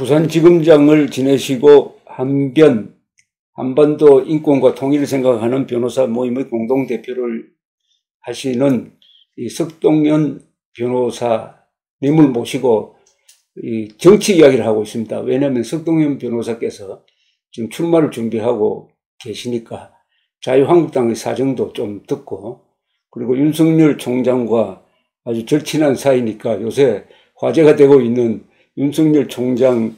부산지검장을 지내시고 한변 한반도 인권과 통일을 생각하는 변호사 모임의 공동대표를 하시는 이 석동현 변호사님을 모시고 이 정치 이야기를 하고 있습니다. 왜냐하면 석동현 변호사께서 지금 출마를 준비하고 계시니까 자유한국당의 사정도 좀 듣고 그리고 윤석열 총장과 아주 절친한 사이니까 요새 화제가 되고 있는 윤석열 총장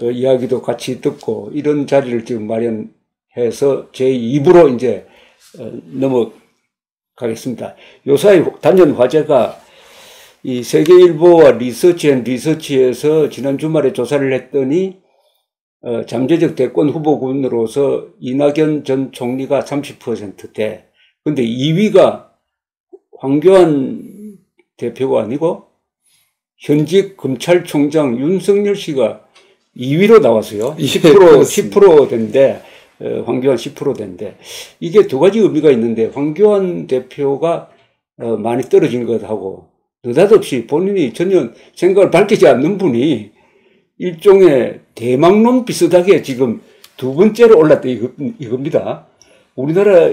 어, 이야기도 같이 듣고 이런 자리를 지금 마련해서 제 입으로 이제 어, 넘어가겠습니다. 요사이 단연 화제가 이 세계일보와 리서치 앤 리서치에서 지난 주말에 조사를 했더니 어, 잠재적 대권 후보군으로서 이낙연 전 총리가 30%대. 근데 2위가 황교안 대표가 아니고 현직 검찰총장 윤석열 씨가 2위로 나왔어요. 10% 10% 된데 어, 황교안 10% 된데 이게 두 가지 의미가 있는데 황교안 대표가 어, 많이 떨어진 것하고 느닷없이 본인이 전혀 생각을 밝히지 않는 분이 일종의 대망론 비슷하게 지금 두 번째로 올랐다 이겁니다. 우리나라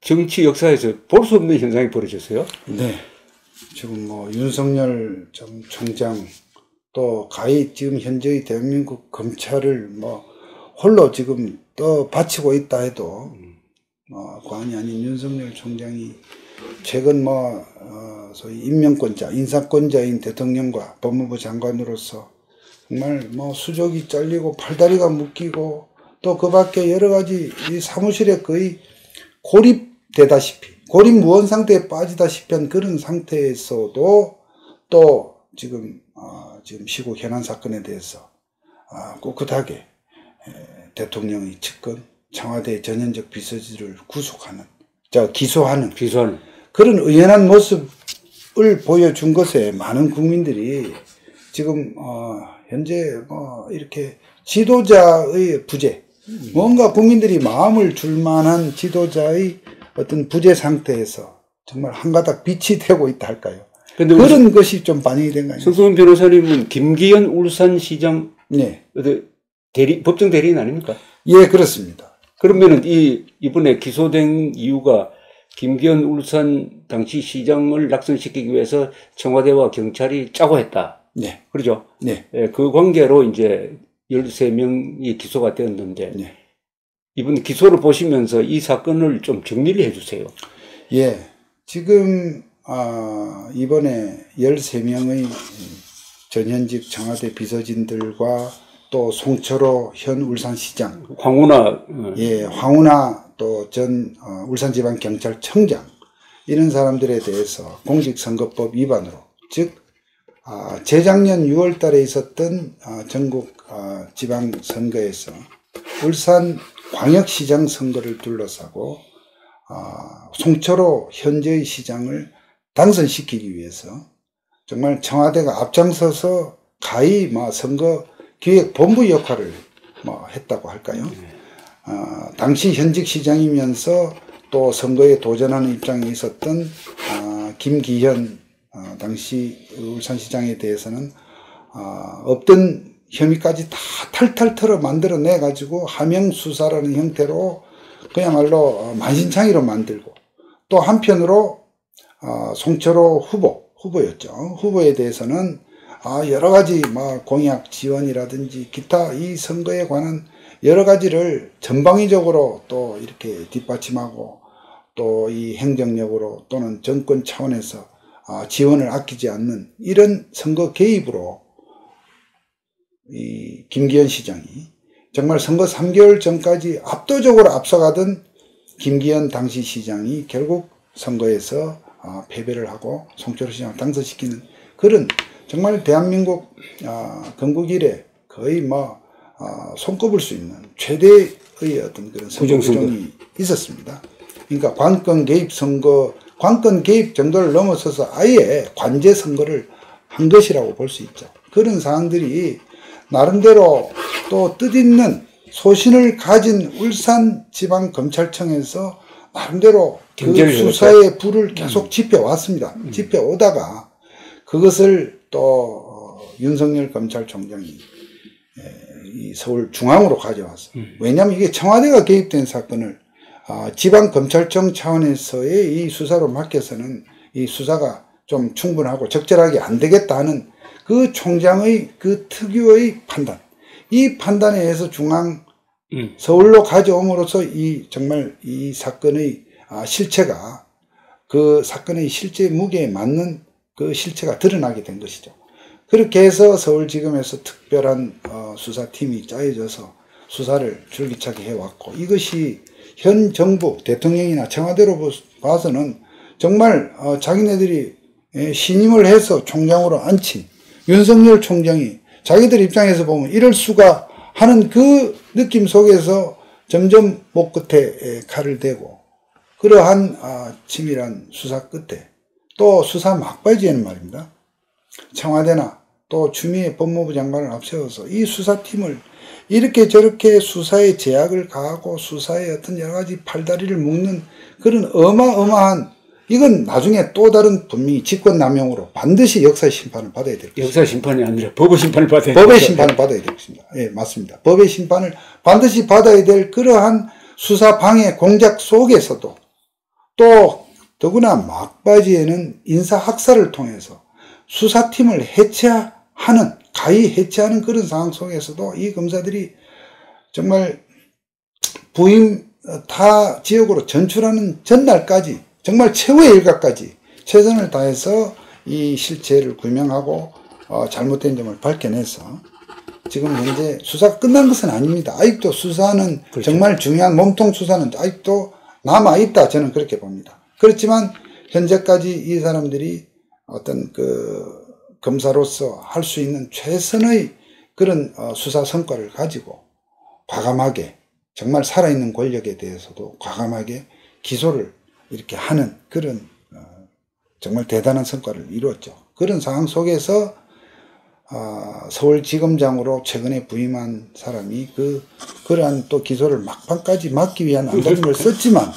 정치 역사에서 볼 수 없는 현상이 벌어졌어요. 네. 지금 뭐 윤석열 전 총장 또 가히 지금 현재의 대한민국 검찰을 뭐 홀로 지금 또 바치고 있다 해도 뭐 과언이 아닌 윤석열 총장이 최근 뭐 어, 소위 임명권자 인사권자인 대통령과 법무부 장관으로서 정말 뭐 수족이 잘리고 팔다리가 묶이고 또 그 밖에 여러 가지 이 사무실에 거의 고립되다시피 고립 무원 상태에 빠지다시피 한 그런 상태에서도 또 지금 어, 지금 시국 현안 사건에 대해서 어, 꿋꿋하게 에, 대통령의 측근 청와대 전현직 비서지를 구속하는 자 기소하는 기소하는. 그런 의연한 모습을 보여준 것에 많은 국민들이 지금 어, 현재 뭐 이렇게 지도자의 부재, 뭔가 국민들이 마음을 줄 만한 지도자의 어떤 부재 상태에서 정말 한 가닥 빛이 되고 있다 할까요? 근데 그런 것이 좀 반영이 된 거 아니에요? 성수원 변호사님은 김기현 울산시장 네. 대리 법정 대리인 아닙니까? 예, 그렇습니다. 그러면은 이 이번에 기소된 이유가 김기현 울산 당시 시장을 낙선시키기 위해서 청와대와 경찰이 짜고 했다. 네. 그러죠? 네. 예, 그 관계로 이제 13명이 기소가 되었는데 네. 이번 기소를 보시면서 이 사건을 좀 정리를 해 주세요. 예. 지금 아, 이번에 13명의 전현직 청와대 비서진들과 또 송철호 현 울산시장 황운하 어. 예, 황운하 또전 어, 울산지방경찰청장 이런 사람들에 대해서 공직선거법 위반으로 즉 아, 재작년 6월 달에 있었던 아, 전국 아, 지방선거에서 울산 광역시장 선거를 둘러싸고 송철호 현재의 시장을 당선시키기 위해서 정말 청와대가 앞장서서 가히 뭐 선거 기획 본부 역할을 뭐 했다고 할까요? 어, 당시 현직 시장이면서 또 선거에 도전하는 입장에 있었던 어, 김기현 어, 당시 울산시장에 대해서는 어, 없던 혐의까지 다 탈탈 털어 만들어내 가지고 하명 수사라는 형태로 그야말로 만신창이로 만들고 또 한편으로 어, 송철호 후보 후보였죠. 후보에 대해서는 아 여러 가지 뭐 공약 지원이라든지 기타 이 선거에 관한 여러 가지를 전방위적으로 또 이렇게 뒷받침하고 또 이 행정력으로 또는 정권 차원에서 아, 지원을 아끼지 않는 이런 선거 개입으로 이 김기현 시장이 정말 선거 3개월 전까지 압도적으로 앞서가던 김기현 당시 시장이 결국 선거에서 아, 패배를 하고 송철호 시장을 당선시키는 그런 정말 대한민국 아, 건국 이래 거의 뭐 손꼽을 수 있는 최대의 어떤 그런 선거 구정이 있었습니다. 그러니까 관권 개입 선거 관권 개입 정도를 넘어서서 아예 관제 선거를 한 것이라고 볼 수 있죠. 그런 사항들이 나름대로 또 뜻있는 소신을 가진 울산지방검찰청에서 나름대로 그 수사의 불을 계속 음. 지펴왔습니다. 음. 지펴오다가 그것을 또 어, 윤석열 검찰총장이 이 서울 중앙으로 가져왔어. 음. 왜냐하면 이게 청와대가 개입된 사건을 아, 지방 검찰청 차원에서의 이 수사로 맡겨서는 이 수사가 좀 충분하고 적절하게 안 되겠다 하는 그 총장의 그 특유의 판단. 이 판단에 의해서 중앙 음. 서울로 가져옴으로써 이 정말 이 사건의 아, 실체가 그 사건의 실제 무게에 맞는 그 실체가 드러나게 된 것이죠. 그렇게 해서 서울지검에서 특별한 어, 수사팀이 짜여져서 수사를 줄기차게 해왔고 이것이 현 정부 대통령이나 청와대로 봐서는 정말 어, 자기네들이 예, 신임을 해서 총장으로 앉힌 윤석열 총장이 자기들 입장에서 보면 이럴 수가 하는 그 느낌 속에서 점점 목 끝에 예, 칼을 대고 그러한 아, 치밀한 수사 끝에 또 수사 막바지에는 말입니다. 청와대나 또 추미애 법무부 장관을 앞세워서 이 수사팀을 이렇게 저렇게 수사에 제약을 가하고 수사에 어떤 여러 가지 팔다리를 묶는 그런 어마어마한 이건 나중에 또 다른 분명히 직권남용으로 반드시 역사 심판을 받아야 될 것입니다. 역사 심판이 아니라 법의 심판을 받아야 법의 되겠죠. 심판을 받아야 되겠습니다. 예, 맞습니다. 법의 심판을 반드시 받아야 될 그러한 수사 방해 공작 속에서도 또 더구나 막바지에는 인사 학살을 통해서 수사팀을 해체하는 가히 해체하는 그런 상황 속에서도 이 검사들이 정말 부임 어, 타 지역으로 전출하는 전날까지 정말 최후의 일각까지 최선을 다해서 이 실체를 규명하고 어, 잘못된 점을 밝혀내서 지금 현재 수사가 끝난 것은 아닙니다. 아직도 수사는 그렇죠. 정말 중요한 몸통 수사는 아직도 남아 있다 저는 그렇게 봅니다. 그렇지만 현재까지 이 사람들이 어떤 그 검사로서 할 수 있는 최선의 그런 어, 수사 성과를 가지고 과감하게 정말 살아있는 권력에 대해서도 과감하게 기소를 이렇게 하는 그런 어, 정말 대단한 성과를 이루었죠. 그런 상황 속에서 어, 서울지검장으로 최근에 부임한 사람이 그 그러한 또 기소를 막판까지 막기 위한 안단임을 썼지만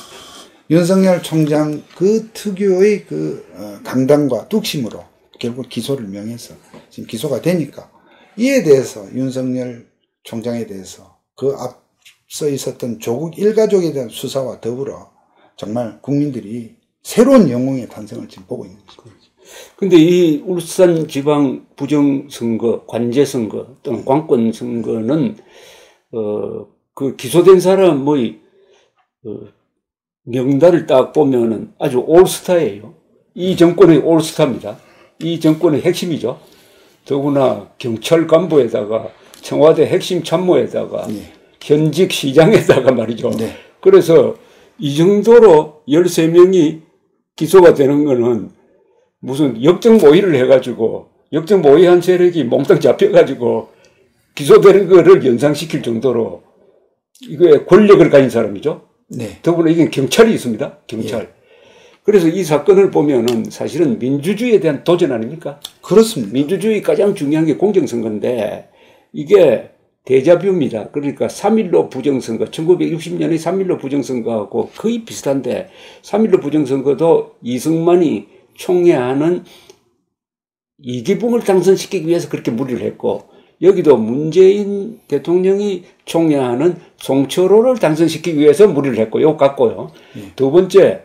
윤석열 총장 그 특유의 그 어, 강단과 뚝심으로 결국 기소를 명해서 지금 기소가 되니까 이에 대해서 윤석열 총장에 대해서 그 앞서 있었던 조국 일가족에 대한 수사와 더불어 정말 국민들이 새로운 영웅의 탄생을 지금 보고 있는 것입니다. 근데 이 울산 지방 부정선거, 관제선거 또는 관권선거는 어, 그 기소된 사람의 어, 명단을 딱 보면은 아주 올스타예요. 이 정권의 올스타입니다. 이 정권의 핵심이죠. 더구나 경찰 간부에다가 청와대 핵심 참모에다가 네. 현직 시장에다가 말이죠. 네. 그래서 이 정도로 13명이 기소가 되는 거는 무슨 역적 모의를 해가지고 역적 모의한 세력이 몽땅 잡혀가지고 기소되는 거를 연상시킬 정도로 이거에 권력을 가진 사람이죠. 네. 더구나 이게 경찰이 있습니다. 경찰. 그래서 이 사건을 보면은 사실은 민주주의에 대한 도전 아닙니까? 그렇습니다. 민주주의 가장 중요한 게 공정선거인데 이게 대자뷰입니다. 그러니까 3.15 부정선거, 1960년의 3.15 부정선거하고 거의 비슷한데 3.15 부정선거도 이승만이 총회하는 이기붕을 당선시키기 위해서 그렇게 무리를 했고 여기도 문재인 대통령이 총회하는 송철호를 당선시키기 위해서 무리를 했고 요 같고요. 두 번째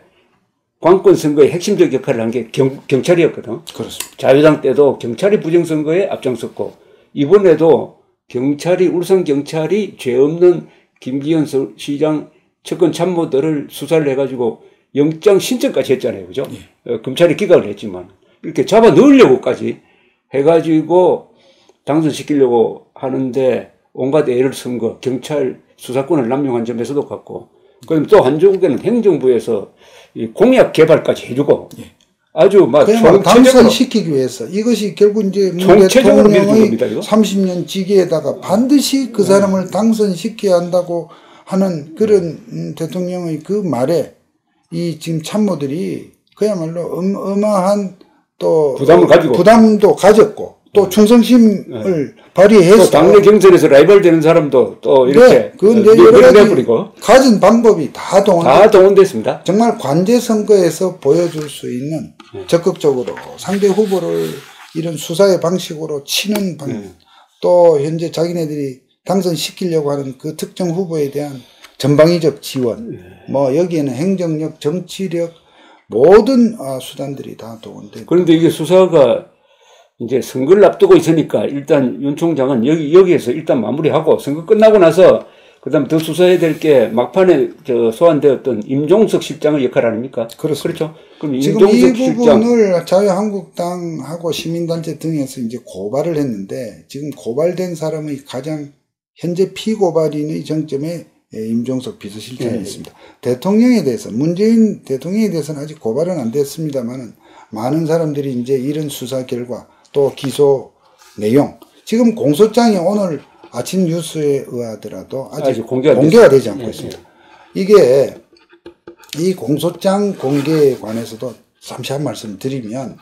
관권 선거의 핵심적 역할을 한 게 경찰이었거든. 그렇습니다. 자유당 때도 경찰이 부정선거에 앞장섰고 이번에도 경찰이 울산 경찰이 죄 없는 김기현 서- 시장 측근 참모들을 수사를 해가지고 영장 신청까지 했잖아요, 그죠? 어, 검찰이 기각을 했지만 이렇게 잡아 넣으려고까지 해가지고 당선시키려고 하는데 온갖 애를 쓴 거, 경찰 수사권을 남용한 점에서도 같고, 그럼 또 한조국에는 행정부에서 이 공약 개발까지 해주고 아주 막 그야말로 총체적으로 당선시키기 위해서 이것이 결국 이제 대통령의 겁니다, 이거. 30년 직위에다가 반드시 그 사람을 당선시켜야 한다고 하는 그런 음, 대통령의 그 말에 이 지금 참모들이 그야말로 음, 어마한 또 부담을 가지고. 부담도 가졌고 또 충성심을 발휘해서 또 당내 경선에서 라이벌 되는 사람도 또 이렇게 네, 가지 밀어내버리고 가진 방법이 다 동원 다 동원됐습니다. 정말 관제 선거에서 보여줄 수 있는 네. 적극적으로 상대 후보를 이런 수사의 방식으로 치는 방, 네. 또 현재 자기네들이 당선시키려고 하는 그 특정 후보에 대한 전방위적 지원, 뭐 여기에는 행정력, 정치력 모든 아, 수단들이 다 동원돼. 그런데 이게 수사가 이제 선거를 앞두고 있으니까 일단 윤 총장은 여기 여기에서 일단 마무리하고 선거 끝나고 나서 그 다음 더 수사해야 될 게 막판에 저 소환되었던 임종석 실장의 역할 아닙니까? 그렇습니다. 그렇죠. 그럼 지금 임종석 이 실장 부분을 자유한국당하고 시민단체 등에서 이제 고발을 했는데 지금 고발된 사람의 가장 현재 피고발인의 정점에 예, 임종석 비서실장이 네. 있습니다. 대통령에 대해서 문재인 대통령에 대해서는 아직 고발은 안 됐습니다만은 많은 사람들이 이제 이런 수사 결과 또 기소 내용 지금 공소장이 오늘 아침 뉴스에 의하더라도 아직, 아직 공개가 공개가 됐- 되지 않고 예, 있습니다. 이게 이 공소장 공개에 관해서도 잠시 한 말씀 드리면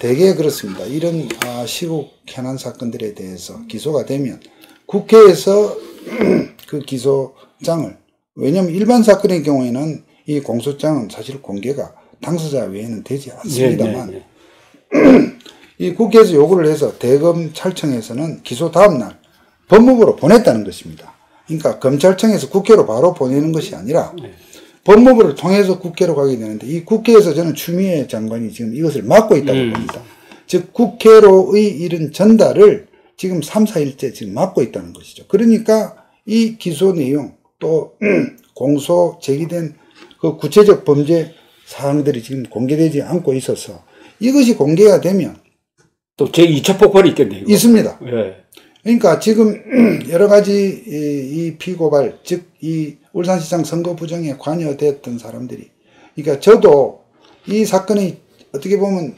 대개 그렇습니다. 이런 아, 시국 현안 사건들에 대해서 기소가 되면 국회에서 그 기소장을 왜냐하면 일반 사건의 경우에는 이 공소장은 사실 공개가 당사자 외에는 되지 않습니다만 네, 네, 네. 이 국회에서 요구를 해서 대검찰청에서는 기소 다음날 법무부로 보냈다는 것입니다. 그러니까 검찰청에서 국회로 바로 보내는 것이 아니라 법무부를 통해서 국회로 가게 되는데 이 국회에서 저는 추미애 장관이 지금 이것을 막고 있다고 음. 봅니다. 즉 국회로의 이런 전달을 지금 3, 4일째 지금 막고 있다는 것이죠. 그러니까 이 기소 내용 또 공소 제기된 그 구체적 범죄 사항들이 지금 공개되지 않고 있어서 이것이 공개가 되면 또 제2차 폭발이 있겠네요. 이거. 있습니다. 예. 그러니까 지금 여러 가지 이, 이 피고발 즉 이 울산시장 선거 부정에 관여됐던 사람들이 그러니까 저도 이 사건이 어떻게 보면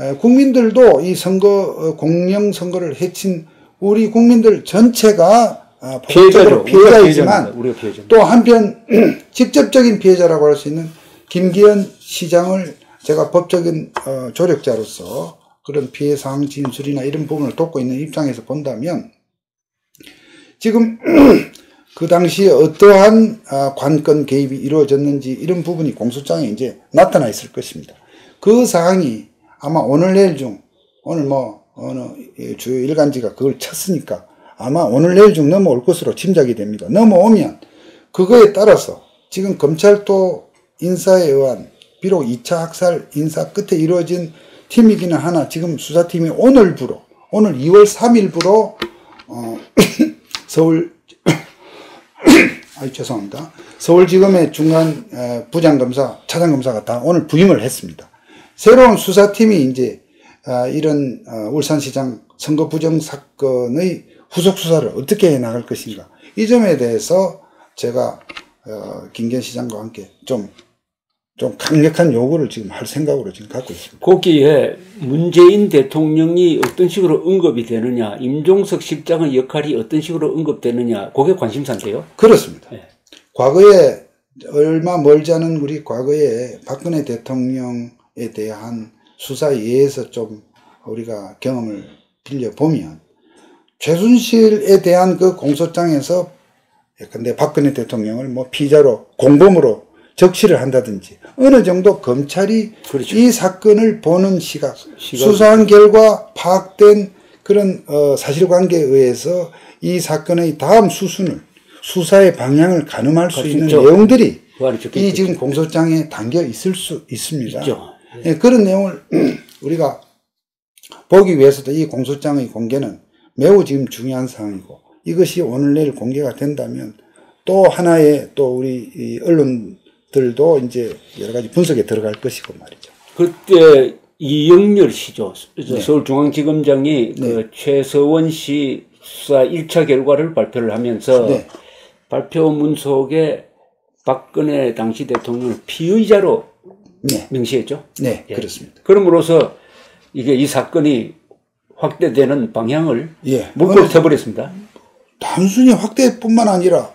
에, 국민들도 이 선거 어, 공영 선거를 해친 우리 국민들 전체가. 법적으로 우리가 피해자이지만. 우리가 피해자. 또 한편 직접적인 피해자라고 할 수 있는 김기현 시장을 제가 법적인 어, 조력자로서 그런 피해 사항 진술이나 이런 부분을 돕고 있는 입장에서 본다면 지금 그 당시에 어떠한 아, 관건 개입이 이루어졌는지 이런 부분이 공소장에 이제 나타나 있을 것입니다. 그 사항이 아마 오늘 내일 중 오늘 뭐 어느 주요 일간지가 그걸 쳤으니까 아마 오늘 내일 중 넘어올 것으로 짐작이 됩니다. 넘어오면 그거에 따라서 지금 검찰도 인사에 의한 비록 2차 학살 인사 끝에 이루어진 팀이기는 하나 지금 수사팀이 오늘부로 오늘 2월 3일부로 어, 서울 아 죄송합니다. 서울지검의 중간 에, 부장검사, 차장검사가 다 오늘 부임을 했습니다. 새로운 수사팀이 이제 아, 이런 어, 울산시장 선거 부정 사건의 후속 수사를 어떻게 해 나갈 것인가 이 점에 대해서 제가 어, 김기현 시장과 함께 좀, 좀 강력한 요구를 지금 할 생각으로 지금 갖고 있습니다. 거기에 문재인 대통령이 어떤 식으로 언급이 되느냐, 임종석 실장의 역할이 어떤 식으로 언급되느냐, 그게 관심사인데요. 그렇습니다. 네. 과거에 얼마 멀지 않은 우리 과거에 박근혜 대통령에 대한 수사에 의해서 좀 우리가 경험을 빌려보면 최순실에 대한 그 공소장에서 예컨대 박근혜 대통령을 뭐 피자로 공범으로 적시를 한다든지 어느 정도 검찰이 그렇죠. 이 사건을 보는 시각, 시각. 수사한 결과 파악된 그런 어, 사실관계에 의해서 이 사건의 다음 수순을 수사의 방향을 가늠할 수 있는 그렇죠. 내용들이 이. 지금 공소장에 담겨 있을 수 있습니다. 있죠. 예, 그런 내용을 우리가 보기 위해서도 이 공소장의 공개는 매우 지금 중요한 사항이고 이것이 오늘 내일 공개가 된다면 또 하나의 또 우리 이 언론 들도 이제 여러 가지 분석에 들어갈 것이고 말이죠. 그때 이영렬 씨죠. 네. 서울중앙지검장이 그 최서원 씨 수사 1차 결과를 발표를 하면서 네. 발표문 속에 박근혜 당시 대통령을 피의자로 네, 명시했죠. 네, 예. 그렇습니다. 그럼으로써 이게 이 사건이 확대되는 방향을 예, 물꼬를 어느- 펴버렸습니다. 단순히 확대뿐만 아니라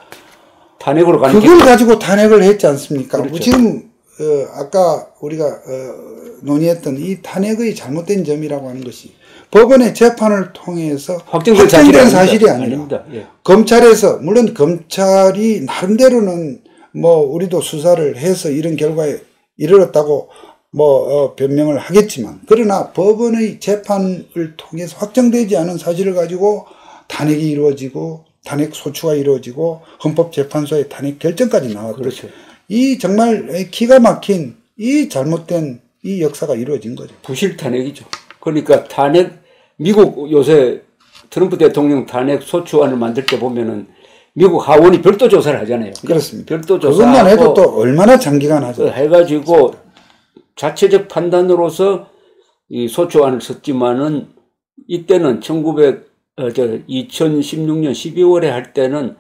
탄핵으로 가는 그걸 길. 가지고 탄핵을 했지 않습니까? 그렇죠. 지금 어, 아까 우리가 어, 논의했던 이 탄핵의 잘못된 점이라고 하는 것이 법원의 재판을 통해서 확정된, 사실이, 사실이. 아니라. 예. 검찰에서 물론 검찰이 나름대로는 뭐 우리도 수사를 해서 이런 결과에 이르렀다고 뭐 어, 변명을 하겠지만 그러나 법원의 재판을 통해서 확정되지 않은 사실을 가지고 탄핵이 이루어지고 탄핵 소추가 이루어지고 헌법재판소의 탄핵 결정까지 나왔고 그렇죠. 이 정말 기가 막힌 이 잘못된 이 역사가 이루어진 거죠. 부실 탄핵이죠. 그러니까 탄핵 미국 요새 트럼프 대통령 탄핵 소추안을 만들 때 보면은 미국 하원이 별도 조사를 하잖아요. 그렇습니다. 별도 그것만 해도 또 얼마나 장기간 하죠. 그 해가지고 자체적 판단으로서 이 소추안을 썼지만은 이때는 1900, 어, 저 2016년 12월에 할 때는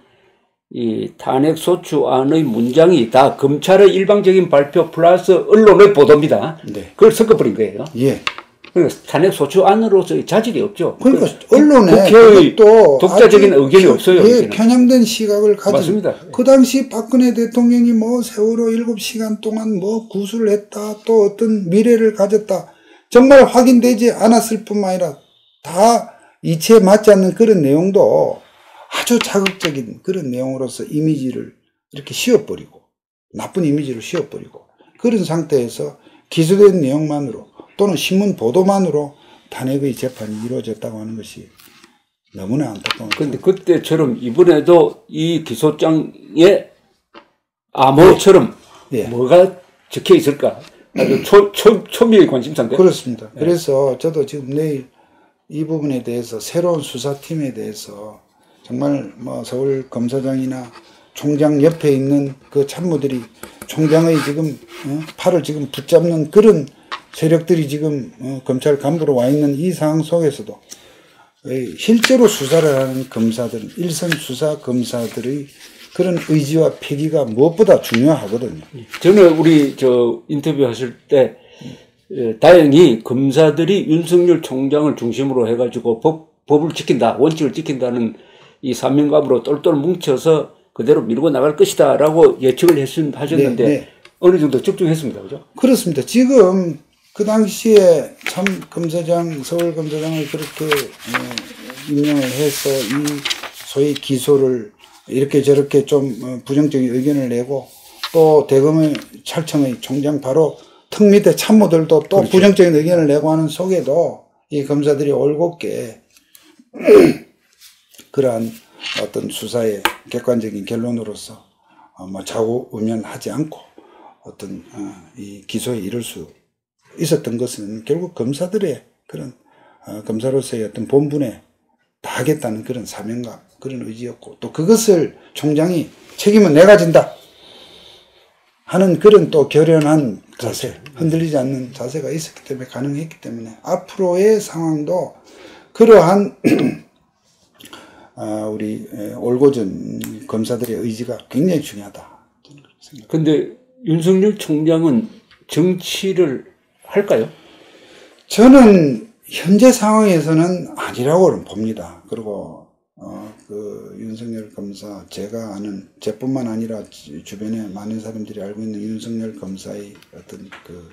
이 탄핵 소추안의 문장이 다 검찰의 일방적인 발표 플러스 언론의 보도입니다. 네. 그걸 섞어버린 거예요. 예. 그러니까 탄핵 소추안으로서의 자질이 없죠. 그러니까 그 언론에 국회의 독자적인 의견이 편- 없어요, 예. 편향된 시각을 가진. 맞습니다. 그 당시 박근혜 대통령이 뭐 세월호 7시간 동안 뭐 구술을 했다, 또 어떤 미래를 가졌다. 정말 확인되지 않았을 뿐만 아니라 다 이치에 맞지 않는 그런 내용도 아주 자극적인 그런 내용으로서 이미지를 이렇게 씌워버리고 나쁜 이미지를 씌워버리고 그런 상태에서 기소된 내용만으로 또는 신문 보도만으로 탄핵의 재판이 이루어졌다고 하는 것이 너무나 안타까운 근데 그때처럼 이번에도 이 기소장에 암호처럼 예. 뭐가 적혀 있을까? 아주 초, 초, 초미의 관심사인데. 그렇습니다. 네. 그래서 저도 지금 내일 이 부분에 대해서 새로운 수사팀에 대해서 정말 뭐 서울 검사장이나 총장 옆에 있는 그 참모들이 총장의 지금 어, 팔을 지금 붙잡는 그런 세력들이 지금 어, 검찰 간부로 와 있는 이 상황 속에서도 의 실제로 수사를 하는 검사들은 일선 수사 검사들의 그런 의지와 패기가 무엇보다 중요하거든요. 저는 우리 저 인터뷰 하실 때 에, 다행히 검사들이 윤석열 총장을 중심으로 해가지고 법, 법을 지킨다, 원칙을 지킨다는 이 사명감으로 똘똘 뭉쳐서 그대로 밀고 나갈 것이다 라고 예측을 했, 하셨는데 네, 네. 어느 정도 적중했습니다. 그죠? 그렇습니다. 지금 그 당시에 참 검사장 서울 검사장을 그렇게 어, 임명을 해서 이 소위 기소를 이렇게 저렇게 좀 어, 부정적인 의견을 내고 또 대검의 찰청의 총장 바로 턱 밑에 참모들도 또 부정적인 의견을 내고 하는 속에도 이 검사들이 올곧게 그러한 어떤 수사의 객관적인 결론으로서 어, 뭐 좌우 우면하지 않고 어떤 어, 이 기소에 이를 수 있었던 것은 결국 검사들의 그런 어, 검사로서의 어떤 본분에 다 하겠다는 그런 사명감 그런 의지였고 또 그것을 총장이 책임은 내가 진다 하는 그런 또 결연한 자세 흔들리지 않는 자세가 있었기 때문에 가능했기 때문에 앞으로의 상황도 그러한 아, 우리 에, 올고전 검사들의 의지가 굉장히 중요하다. 근데 윤석열 총장은 정치를 할까요? 저는 현재 상황에서는 아니라고 봅니다. 그리고 어, 그 윤석열 검사 제가 아는 제뿐만 아니라 주- 주변에 많은 사람들이 알고 있는 윤석열 검사의 어떤 그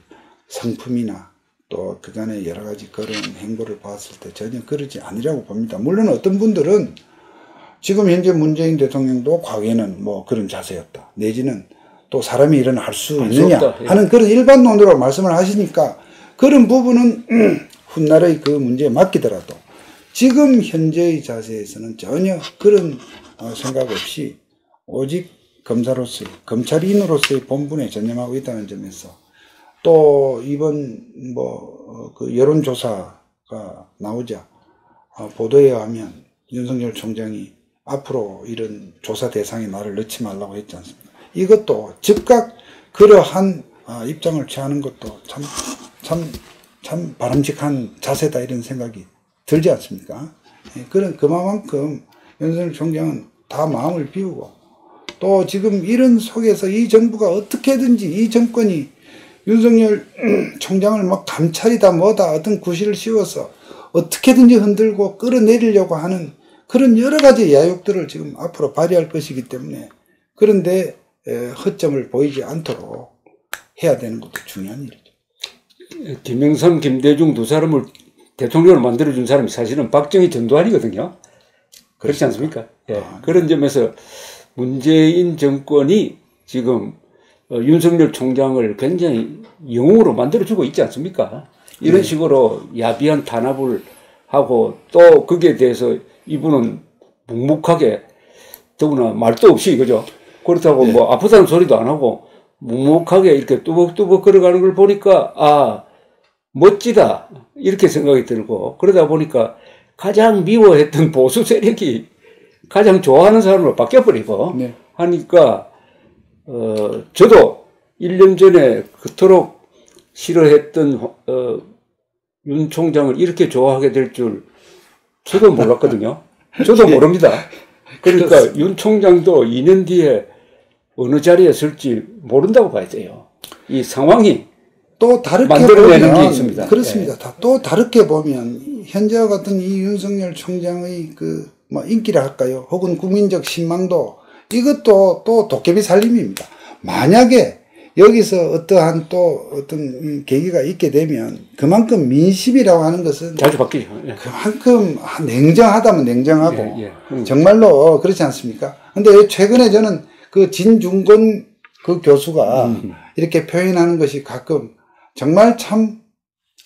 성품이나 또 그간의 여러 가지 그런 행보를 봤을 때 전혀 그러지 아니라고 봅니다. 물론 어떤 분들은 지금 현재 문재인 대통령도 과거에는 뭐 그런 자세였다. 내지는 또 사람이 일어나 할수 있느냐. 예. 하는 그런 일반론으로 말씀을 하시니까 그런 부분은 훗날의 그 문제에 맡기더라도 지금 현재의 자세에서는 전혀 그런 어, 생각 없이 오직 검사로서의 검찰인으로서의 본분에 전념하고 있다는 점에서 또 이번 뭐 그 여론조사가 나오자 어, 보도에 의하면 윤석열 총장이 앞으로 이런 조사 대상에 나를 넣지 말라고 했지 않습니까? 이것도 즉각 그러한 아, 입장을 취하는 것도 참, 참, 참 바람직한 자세다 이런 생각이 들지 않습니까? 예, 그런 그만큼 윤석열 총장은 다 마음을 비우고 또 지금 이런 속에서 이 정부가 어떻게든지 이 정권이 윤석열 총장을 막 감찰이다 뭐다 어떤 구실을 씌워서 어떻게든지 흔들고 끌어내리려고 하는 그런 여러 가지 야욕들을 지금 앞으로 발휘할 것이기 때문에 그런데 에, 허점을 보이지 않도록 해야 되는 것도 중요한 일이죠. 김영삼, 김대중 두 사람을 대통령으로 만들어준 사람이 사실은 박정희 전두환이거든요. 그렇지 않습니까? 예. 그런 점에서 문재인 정권이 지금 어, 윤석열 총장을 굉장히 영웅으로 만들어주고 있지 않습니까? 이런 식으로 야비한 탄압을 하고 또 거기에 대해서 이분은 묵묵하게 더구나 말도 없이 그죠. 그렇다고 네. 뭐 아프다는 소리도 안 하고 묵묵하게 이렇게 뚜벅뚜벅 걸어가는 걸 보니까 아 멋지다 이렇게 생각이 들고 그러다 보니까 가장 미워했던 보수 세력이 가장 좋아하는 사람으로 바뀌어버리고 네. 하니까 어 저도 1년 전에 그토록 싫어했던 어, 윤 총장을 이렇게 좋아하게 될 줄 저도 몰랐거든요. 저도 네. 모릅니다. 그러니까 윤 총장도 2년 뒤에 어느 자리에 설지 모른다고 봐야 돼요. 이 상황이 또 다르게 보면. 그렇습니다. 다또 다르게 보면 현재와 같은 이 윤석열 총장의 그 뭐 인기라 할까요? 혹은 국민적 신망도 이것도 또 도깨비 살림입니다. 만약에 여기서 어떠한 또 어떤 음, 계기가 있게 되면 그만큼 민심이라고 하는 것은 자주 바뀌죠. 예. 그만큼 냉정하다면 냉정하고 예, 예. 음. 정말로 그렇지 않습니까? 근데 최근에 저는 그 진중권 그 교수가 음. 이렇게 표현하는 것이 가끔 정말 참,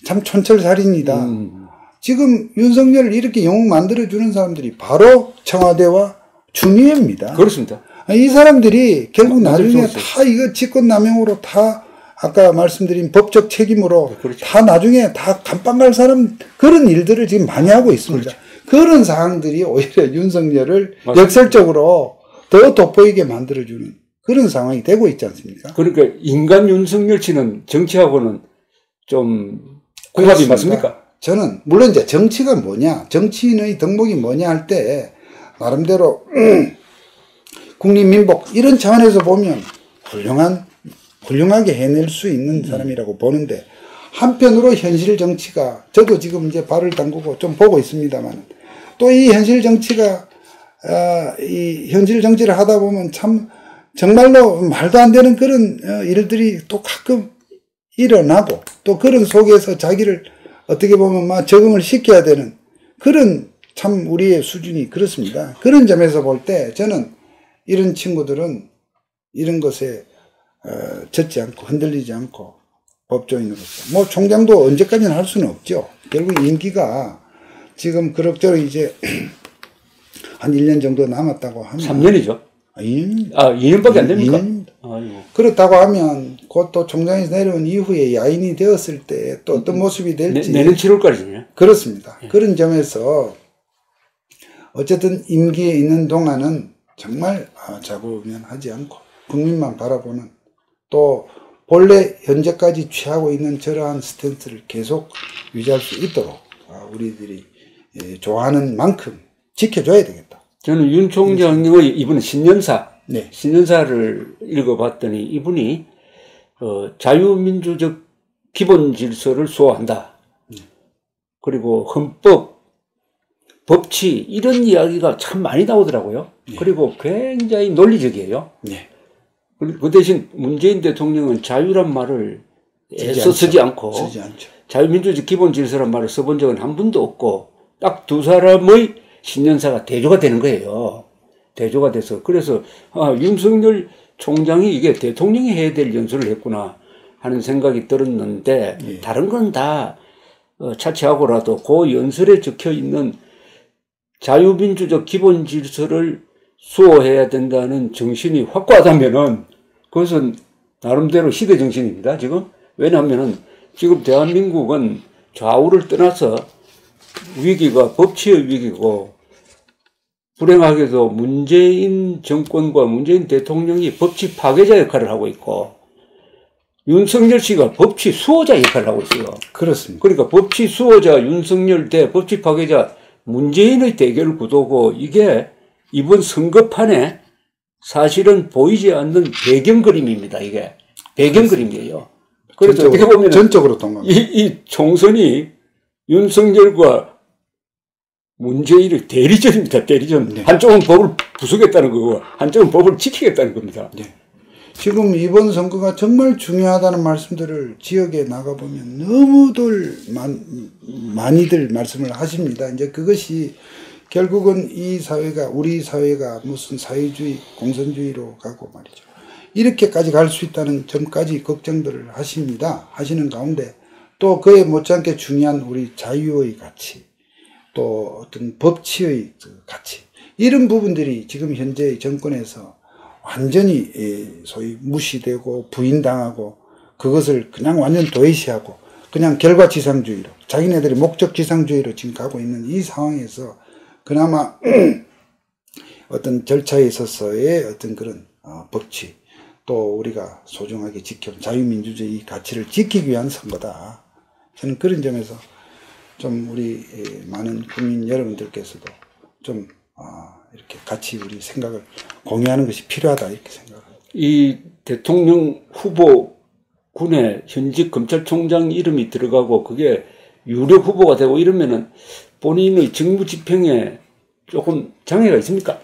참 촌철살인이다. 음. 지금 윤석열을 이렇게 영웅 만들어주는 사람들이 바로 청와대와 추미애입니다. 그렇습니다. 이 사람들이 결국 만들 나중에 수다 이거 직권남용으로 다 아까 말씀드린 법적 책임으로 네, 그렇죠. 다 나중에 다 감방 갈 사람 그런 일들을 지금 많이 하고 있습니다. 그런 상황들이 오히려 윤석열을 그렇죠. 맞습니다. 역설적으로 더 돋보이게 만들어주는 그런 상황이 되고 있지 않습니까? 그러니까 인간 윤석열 씨는 정치하고는 좀 궁합이 그렇습니다. 맞습니까? 저는 물론 이제 정치가 뭐냐, 정치인의 덕목이 뭐냐 할 때 나름대로 국립민복 이런 차원에서 보면 훌륭한 훌륭하게 해낼 수 있는 사람이라고 보는데 한편으로 현실 정치가 저도 지금 이제 발을 담그고 좀 보고 있습니다만 또 이 현실 정치가 아, 이 현실 정치를 하다 보면 참 정말로 말도 안 되는 그런 어, 일들이 또 가끔 일어나고 또 그런 속에서 자기를 어떻게 보면 막 적응을 시켜야 되는 그런 참 우리의 수준이 그렇습니다. 그런 점에서 볼 때 저는 이런 친구들은 이런 것에 어, 젖지 않고 흔들리지 않고 법조인으로서 뭐 총장도 언제까지는 할 수는 없죠. 결국 임기가 지금 그럭저럭 이제 한 1년 정도 남았다고 하면 3년이죠. 아, 2년입니다. 아, 2년밖에 안 됩니까? 2년입니다. 아이고. 그렇다고 하면 곧 또 총장에서 내려온 이후에 야인이 되었을 때 또 어떤 모습이 내, 될지 내년 7월까지네요. 그렇습니다. 그런 점에서 어쨌든 임기에 있는 동안은 정말 아, 자고면하지 않고 국민만 바라보는 또 본래 현재까지 취하고 있는 저러한 스탠스를 계속 유지할 수 있도록 아, 우리들이 예, 좋아하는 만큼 지켜줘야 되겠다. 저는 윤 총장의 이번 신년사, 네. 신년사를 읽어봤더니 이분이 어, 자유민주적 기본 질서를 수호한다. 그리고 헌법, 법치 이런 이야기가 참 많이 나오더라고요. 그리고 굉장히 논리적이에요. 네. 그그 대신 문재인 대통령은 자유란 말을 애써 쓰지 않고 쓰지 않죠. 자유민주주의 기본 질서란 말을 써본 적은 한 번도 없고 딱 두 사람의 신년사가 대조가 되는 거예요. 대조가 돼서 그래서 아, 윤석열 총장이 이게 대통령이 해야 될 연설을 했구나 하는 생각이 들었는데 예. 다른 건다 어, 차치하고라도 그 연설에 적혀 있는 자유민주적 기본 질서를 수호해야 된다는 정신이 확고하다면은 그것은 나름대로 시대 정신입니다. 지금 왜냐하면은 지금 대한민국은 좌우를 떠나서 위기가 법치의 위기고 불행하게도 문재인 정권과 문재인 대통령이 법치 파괴자 역할을 하고 있고 윤석열 씨가 법치 수호자 역할을 하고 있어요. 그렇습니다. 그러니까 법치 수호자 윤석열 대 법치 파괴자 문재인의 대결 구도고 이게 이번 선거판에 사실은 보이지 않는 배경 그림입니다. 이게 배경 그림이에요. 그래서 어떻게 보면 전적으로 동감. 이, 이 총선이 윤석열과 문재인의 대리전입니다. 대리전. 네. 한쪽은 법을 부수겠다는 거고 한쪽은 법을 지키겠다는 겁니다. 지금 이번 선거가 정말 중요하다는 말씀들을 지역에 나가보면 너무들 많, 많이들 말씀을 하십니다. 이제 그것이 결국은 이 사회가, 우리 사회가 무슨 사회주의, 공산주의로 가고 말이죠. 이렇게까지 갈 수 있다는 점까지 걱정들을 하십니다. 하시는 가운데 또 그에 못지않게 중요한 우리 자유의 가치, 또 어떤 법치의 그 가치, 이런 부분들이 지금 현재 정권에서 완전히 예, 소위 무시되고 부인당하고 그것을 그냥 완전 도외시하고 그냥 결과지상주의로 자기네들이 목적지상주의로 지금 가고 있는 이 상황에서 그나마 어떤 절차에 있어서의 어떤 그런 어, 법치 또 우리가 소중하게 지켜 자유민주주의 가치를 지키기 위한 선거다. 저는 그런 점에서 좀 우리 많은 국민 여러분들께서도 좀 아, 이렇게 같이 우리 생각을 공유하는 것이 필요하다 이렇게 생각합니다. 이 대통령 후보 군에 현직 검찰총장 이름이 들어가고 그게 유력 후보가 되고 이러면은 본인의 직무 집행에 조금 장애가 있습니까?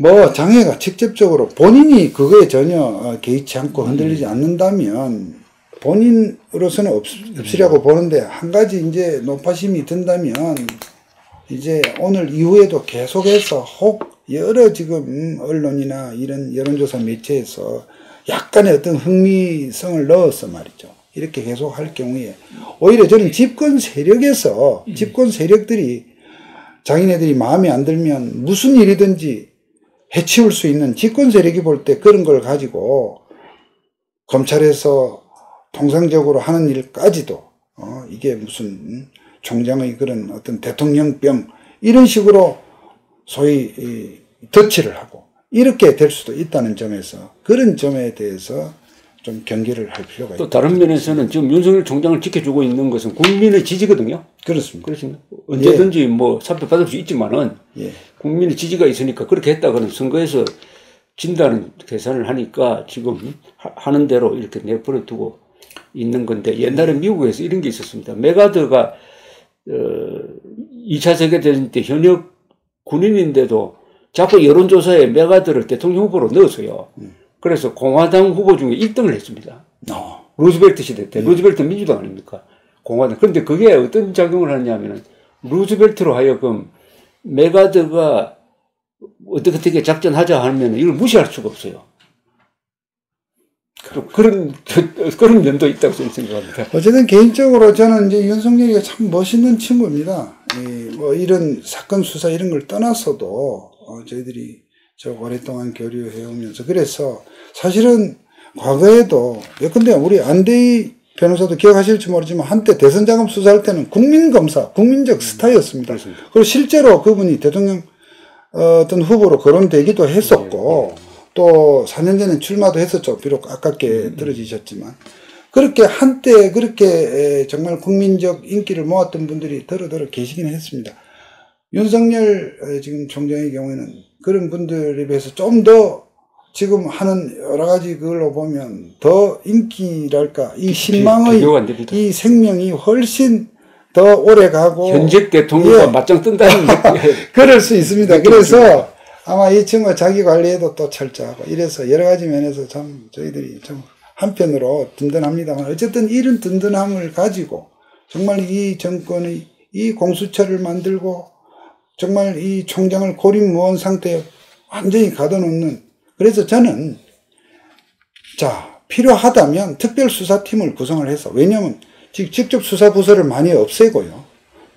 뭐 장애가 직접적으로 본인이 그거에 전혀 어, 개의치 않고 흔들리지 않는다면 본인으로서는 없, 없으려고 보는데 한 가지 이제 높아심이 든다면 이제 오늘 이후에도 계속해서 혹 여러 지금 언론이나 이런 여론조사 매체에서 약간의 어떤 흥미성을 넣어서 말이죠. 이렇게 계속 할 경우에 오히려 저는 집권 세력에서 집권 세력들이 자기네들이 마음에 안 들면 무슨 일이든지 해치울 수 있는 집권 세력이 볼 때 그런 걸 가지고 검찰에서 통상적으로 하는 일까지도 어, 이게 무슨 총장의 그런 어떤 대통령병 이런 식으로 소위 덧치를 하고 이렇게 될 수도 있다는 점에서 그런 점에 대해서 좀 경계를 할 필요가 있다. 또 다른 면에서는 지금 윤석열 총장을 지켜주고 있는 것은 국민의 지지거든요. 그렇습니다. 그렇습니다. 언제든지 예. 뭐 사표 받을 수 있지만은 예. 국민의 지지가 있으니까 그렇게 했다가는 선거에서 진다는 계산을 하니까 지금 하는 대로 이렇게 내버려 두고 있는 건데 옛날에 미국에서 이런 게 있었습니다. 맥아더가 어, 2차 세계대전 때 현역 군인인데도 자꾸 여론조사에 맥아더를 대통령 후보로 넣었어요. 음. 그래서 공화당 후보 중에 1등을 했습니다. 어. 루즈벨트 시대 때. 음. 루즈벨트 민주당 아닙니까? 공화당. 그런데 그게 어떤 작용을 하냐면은 루즈벨트로 하여금 메가드가 어떻게 어떻게 작전하자 하면 이걸 무시할 수가 없어요. 그런 그런 면도 있다고 저는 생각합니다. 어쨌든 개인적으로 저는 이제 윤석열이가 참 멋있는 친구입니다. 뭐 이런 사건 수사 이런 걸 떠나서도 어 저희들이 저 오랫동안 교류해 오면서 그래서 사실은 과거에도 예컨대 우리 안대희 변호사도 기억하실지 모르지만 한때 대선 자금 수사할 때는 국민검사, 국민적 스타였습니다. 음, 그리고 실제로 그분이 대통령 어, 어떤 후보로 거론되기도 했었고 네, 네. 또 4년 전에 출마도 했었죠. 비록 아깝게 음. 떨어지셨지만. 그렇게 한때 그렇게 정말 국민적 인기를 모았던 분들이 더러더러 계시긴 했습니다. 윤석열 지금 총장의 경우에는 그런 분들에 비해서 좀 더 지금 하는 여러 가지 그걸로 보면 더 인기랄까 이 신망의 이 생명이 훨씬 더 오래 가고 현직 대통령과 예. 맞짱 뜬다는 그럴 수 있습니다. 그래서 아마 이 친구가 자기 관리에도 또 철저하고 이래서 여러 가지 면에서 참 저희들이 좀 한편으로 든든합니다만 어쨌든 이런 든든함을 가지고 정말 이 정권의 이 공수처를 만들고 정말 이 총장을 고립무원 상태에 완전히 가둬놓는 그래서 저는 자 필요하다면 특별수사팀을 구성을 해서 왜냐하면 직접 수사부서를 많이 없애고요.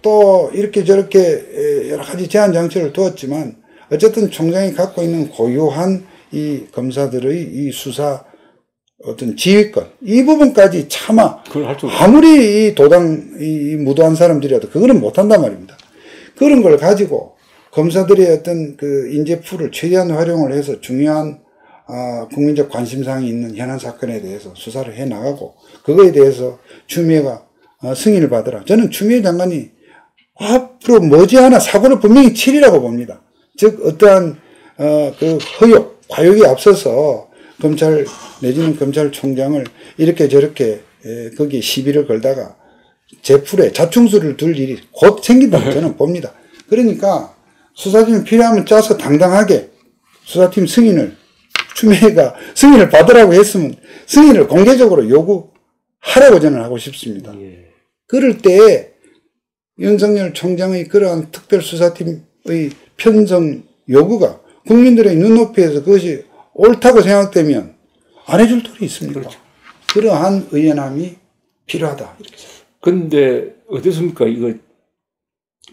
또 이렇게 저렇게 여러 가지 제한 장치를 두었지만 어쨌든 총장이 갖고 있는 고유한 이 검사들의 이 수사 어떤 지휘권 이 부분까지 차마 아무리 이 도당 이 무도한 사람들이라도 그거는 못한단 말입니다. 그런 걸 가지고 검사들의 어떤 그 인재풀을 최대한 활용을 해서 중요한 아, 국민적 관심사항이 있는 현안 사건에 대해서 수사를 해 나가고 그거에 대해서 추미애가 어, 승인을 받으라. 저는 추미애 장관이 앞으로 머지않아 사고를 분명히 치리라고 봅니다. 즉 어떠한 어, 그 허욕, 과욕이 앞서서 검찰 내지는 검찰총장을 이렇게 저렇게 에, 거기에 시비를 걸다가 제풀에 자충수를 둘 일이 곧 생긴다고 저는 봅니다. 그러니까 수사팀이 필요하면 짜서 당당하게 수사팀 승인을 추미애가 승인을 받으라고 했으면 승인을 공개적으로 요구하라고 저는 하고 싶습니다. 예. 그럴 때 윤석열 총장의 그러한 특별수사팀의 편성 요구가 국민들의 눈높이에서 그것이 옳다고 생각되면 안 해줄 돌이 있습니까? 그렇죠. 그러한 의연함이 필요하다. 이렇게 근데 어떻습니까? 이거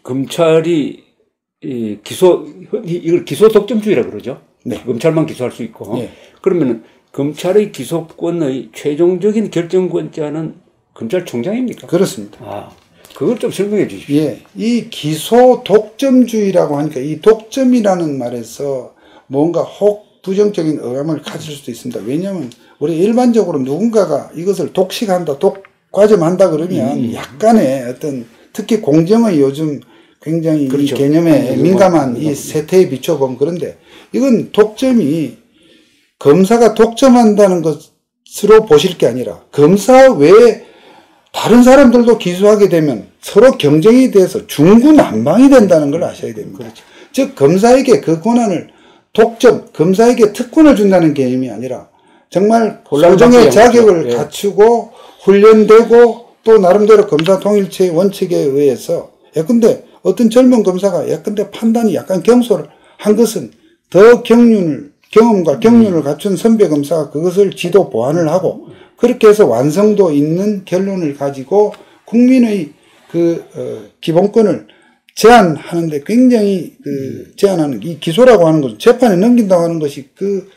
검찰이 이 기소 이- 이걸 기소 독점주의라 그러죠. 네. 검찰만 기소할 수 있고 예. 그러면은 검찰의 기소권의 최종적인 결정권자는 검찰총장입니까? 그렇습니다. 아 그걸 좀 설명해 주십시오. 예, 이 기소 독점주의라고 하니까 이 독점이라는 말에서 뭔가 혹 부정적인 어감을 가질 수도 있습니다. 왜냐하면 우리 일반적으로 누군가가 이것을 독식한다, 독과점한다 그러면 음. 약간의 어떤 특히 공정의 요즘 굉장히 이 그렇죠. 개념에 음, 민감한 음, 이 음. 세태에 비춰보면 그런데 이건 독점이 검사가 독점한다는 것으로 보실 게 아니라 검사 외에 다른 사람들도 기소하게 되면 서로 경쟁이 돼서 중구난방이 된다는 걸 아셔야 됩니다. 그렇죠. 즉 검사에게 그 권한을 독점, 검사에게 특권을 준다는 개념이 아니라 정말 소정의 자격을 예. 갖추고 훈련되고 또 나름대로 검사 통일체의 원칙에 의해서 예컨대 어떤 젊은 검사가 예컨대 판단이 약간 경솔을 한 것은 더 경륜을 경험과 경륜을 갖춘 선배 검사가 그것을 지도 보완을 하고 그렇게 해서 완성도 있는 결론을 가지고 국민의 그 어, 기본권을 제한하는데 굉장히 그 제한하는 이 기소라고 하는 것은 재판에 넘긴다고 하는 것이 그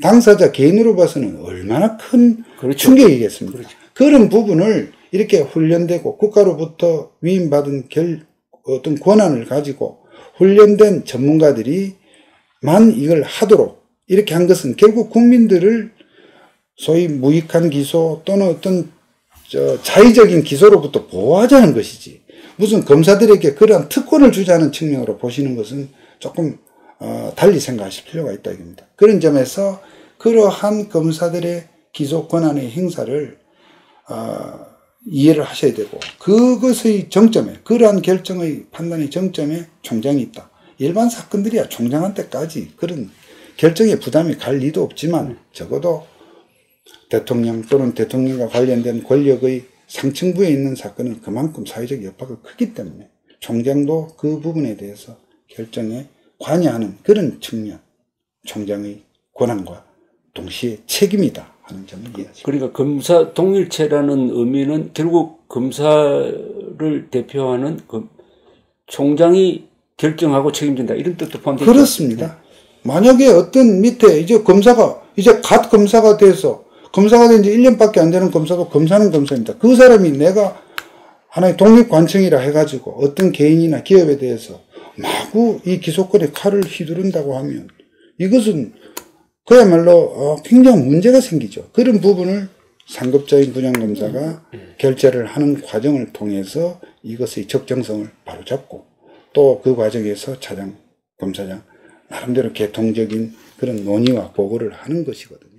당사자 개인으로 봐서는 얼마나 큰 그렇죠. 충격이겠습니까? 그런 부분을 이렇게 훈련되고 국가로부터 위임받은 결, 어떤 권한을 가지고 훈련된 전문가들이 만 이걸 하도록 이렇게 한 것은 결국 국민들을 소위 무익한 기소 또는 어떤 저 자의적인 기소로부터 보호하자는 것이지 무슨 검사들에게 그러한 특권을 주자는 측면으로 보시는 것은 조금 어, 달리 생각하실 필요가 있다 이겁니다. 그런 점에서 그러한 검사들의 기소 권한의 행사를 어, 이해를 하셔야 되고 그것의 정점에 그러한 결정의 판단의 정점에 총장이 있다. 일반 사건들이야 총장한테까지 그런 결정의 부담이 갈 리도 없지만 적어도 대통령 또는 대통령과 관련된 권력의 상층부에 있는 사건은 그만큼 사회적 여파가 크기 때문에 총장도 그 부분에 대해서 결정에 관여하는 그런 측면 총장의 권한과 동시에 책임이다 하는 점을 이해하시고 그러니까 검사 동일체라는 의미는 결국 검사를 대표하는 그 총장이 결정하고 책임진다 이런 뜻도 포함되어 있죠. 그렇습니다. 만약에 어떤 밑에 이제 검사가 이제 갓 검사가 돼서 검사가 된 지 1년밖에 안 되는 검사도 검사는 검사입니다. 그 사람이 내가 하나의 독립관청이라 해가지고 어떤 개인이나 기업에 대해서 마구 이 기소권에 칼을 휘두른다고 하면 이것은 그야말로 어, 굉장히 문제가 생기죠. 그런 부분을 상급자인 분양검사가 결재를 하는 과정을 통해서 이것의 적정성을 바로잡고 또 그 과정에서 차장, 검사장 나름대로 개통적인 그런 논의와 보고를 하는 것이거든요.